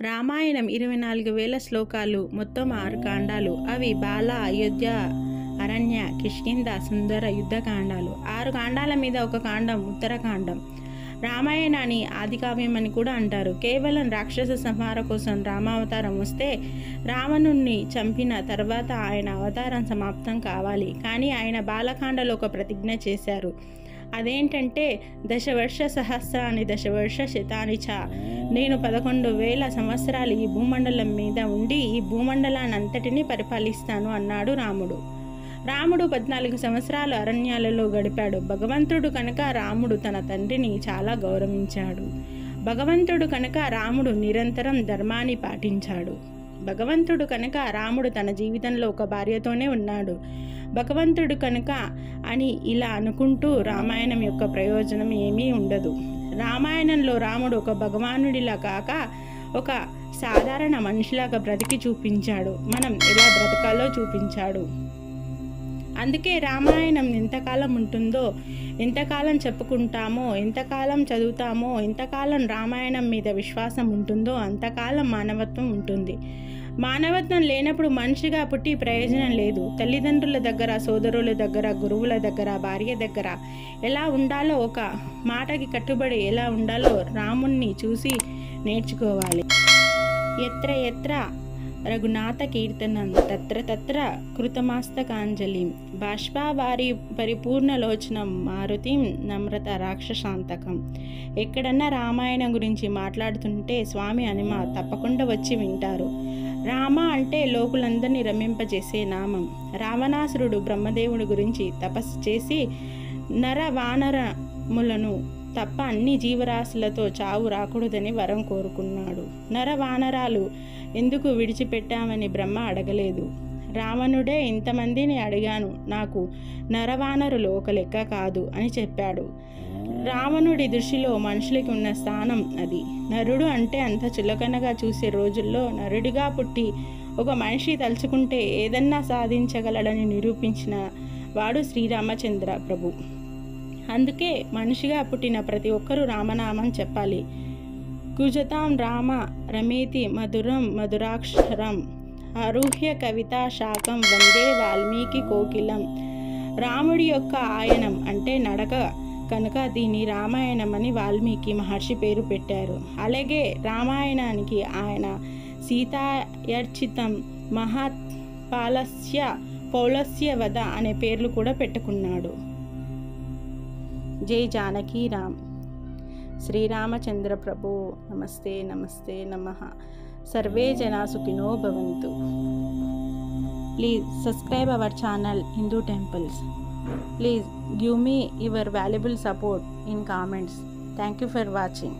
రామాయణం ఇరవై నాలుగు వేల శ్లోకాలు మొత్తం ఆరు కాండాలు. అవి బాల అయోధ్య అరణ్య కిష్కింద సుందర యుద్ధకాండాలు ఆరు కాండాల మీద ఒక కాండం ఉత్తరకాండం రామాయణాన్ని ఆదికావ్యం అని కూడా అంటారు. కేవలం రాక్షస సంహార కోసం రామావతారం వస్తే రావణుణ్ణి చంపిన తర్వాత ఆయన అవతారం సమాప్తం కావాలి. కానీ ఆయన బాలకాండలో ఒక ప్రతిజ్ఞ చేశారు. అదేంటంటే దశవర్ష సహస్రాన్ని దశవర్ష శతాని చ. నేను పదకొండు వేల సంవత్సరాలు ఈ భూమండలం మీద ఉండి ఈ భూమండలాన్ని అంతటినీ పరిపాలిస్తాను అన్నాడు రాముడు. రాముడు పద్నాలుగు సంవత్సరాలు అరణ్యాలలో గడిపాడు. భగవంతుడు కనుక రాముడు తన తండ్రిని చాలా గౌరవించాడు. భగవంతుడు కనుక రాముడు నిరంతరం ధర్మాన్ని పాటించాడు. భగవంతుడు కనుక రాముడు తన జీవితంలో ఒక భార్యతోనే ఉన్నాడు. భగవంతుడు కనుక అని ఇలా అనుకుంటూ రామాయణం యొక్క ప్రయోజనం ఏమీ ఉండదు. రామాయణంలో రాముడు ఒక భగవానుడిలా కాక ఒక సాధారణ మనిషిలాగా బ్రతికి చూపించాడు. మనం ఎలా బ్రతకాలో చూపించాడు. అందుకే రామాయణం ఎంతకాలం ఉంటుందో ఎంతకాలం చెప్పుకుంటామో ఎంతకాలం చదువుతామో ఎంతకాలం రామాయణం మీద విశ్వాసం ఉంటుందో అంతకాలం మానవత్వం ఉంటుంది. మానవత్వం లేనప్పుడు మనిషిగా పుట్టి ప్రయోజనం లేదు. తల్లిదండ్రుల దగ్గర సోదరుల దగ్గర గురువుల దగ్గర భార్య దగ్గర ఎలా ఉండాలో ఒక మాటకి కట్టుబడి ఎలా ఉండాలో రాముణ్ణి చూసి నేర్చుకోవాలి. ఎత్ర ఎత్ర రఘునాథ కీర్తనం తత్ర తత్ర కృతమాస్తకాంజలిం బాష్పావారి పరిపూర్ణలోచనం మారుతిం నమ్రత రాక్షశాంతకం ఎక్కడన్నా రామాయణం గురించి మాట్లాడుతుంటే స్వామి అనిమ తప్పకుండా వచ్చి వింటారు. రామ అంటే లోకులందరినీ రమింపజేసే నామం. రావణాసురుడు బ్రహ్మదేవుడి గురించి తపస్సు చేసి నర వానరములను తప్ప అన్ని జీవరాశులతో చావు రాకూడదని వరం కోరుకున్నాడు. నర వానరాలు ఎందుకు విడిచిపెట్టామని బ్రహ్మ అడగలేదు. రావణుడే ఇంతమందిని అడిగాను. నాకు నరవానరులు ఒక లెక్క కాదు అని చెప్పాడు. రావణుడి దృష్టిలో మనుషులకి ఉన్న స్థానం అది. నరుడు అంటే అంత చులకనగా చూసే రోజుల్లో నరుడిగా పుట్టి ఒక మనిషి తలుచుకుంటే ఏదన్నా సాధించగలడని నిరూపించిన వాడు శ్రీరామచంద్ర ప్రభు. అందుకే మనిషిగా పుట్టిన ప్రతి ఒక్కరూ రామనామం చెప్పాలి. కుజతాం రామ రమేతి మధురం మధురాక్షరం అరుహ్య కవితా శాఖం వందే వాల్మీకి కోకిలం. రాముడి యొక్క ఆయనం అంటే నడక కనుక దీని రామాయణం అని వాల్మీకి మహర్షి పేరు పెట్టారు. అలాగే రామాయణానికి ఆయన సీతాయర్చితం మహాత్పాలస్య పౌలస్య వద అనే పేర్లు కూడా పెట్టుకున్నాడు. జై జానకీ రామ్. శ్రీరామచంద్ర ప్రభు నమస్తే నమస్తే నమ సర్వే జనా సుఖినో భవంతు please subscribe our channel Hindu temples please give me your valuable support in comments thank you for watching